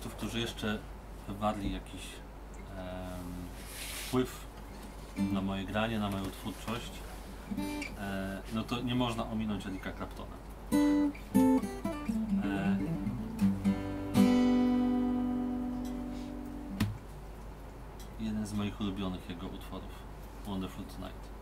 którzy jeszcze wywarli jakiś em, wpływ na moje granie, na moją twórczość, e, no to nie można ominąć Erika Claptona. E, jeden z moich ulubionych jego utworów, Wonderful Tonight.